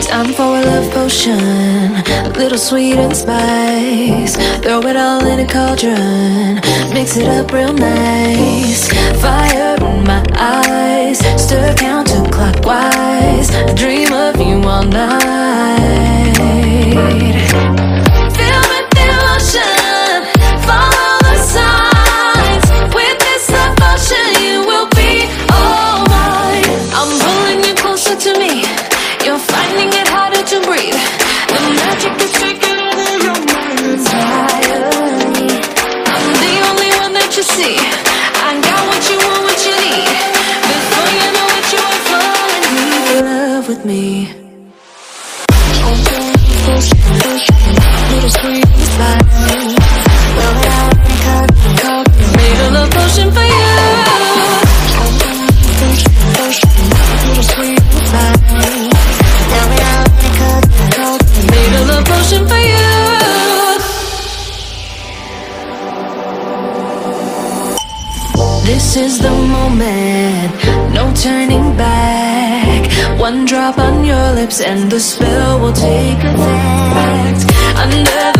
Time for a love potion, a little sweet and spice. Throw it all in a cauldron, mix it up real nice. Fire breathe. The magic is taking over your mind entirely. I'm the only one that you see. I got what you want, what you need. Before you know it, you are falling in love with me. Little sweet This is the moment, no turning back. One drop on your lips and the spell will take effect. Under